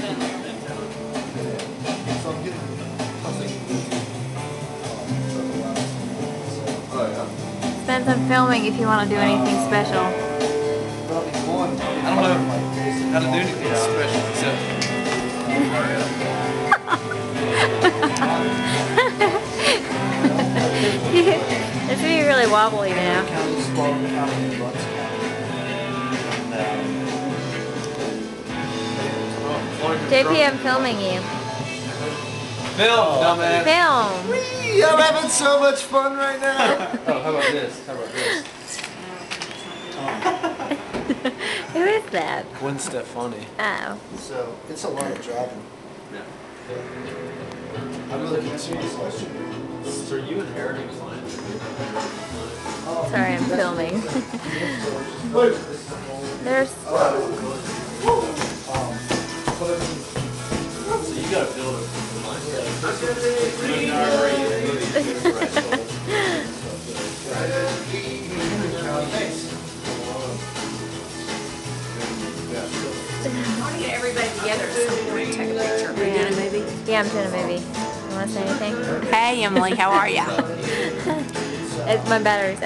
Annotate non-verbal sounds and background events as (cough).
So I'm getting, I was thinking. Yeah. Spend some filming if you want to do anything special. I'll be going. I don't know (laughs) how to do anything special except. (laughs) it's gonna be really wobbly now. JP, I'm filming you. Film, oh. dumbass. Film. Whee! I'm having so much fun right now. (laughs) Oh, how about this? How about this? (laughs) Who is that? Gwen Stefani. Oh. so it's a lot of driving. Yeah. I'm really concerned this question. So are you inheriting the line? Sorry, I'm filming. (laughs) Wait. There's. So you gotta build it want to get everybody together at some point and take a picture. Are you doing a movie? Yeah, I'm doing a movie. You want to say anything? Hey, Emily, how are ya? (laughs) It's my battery's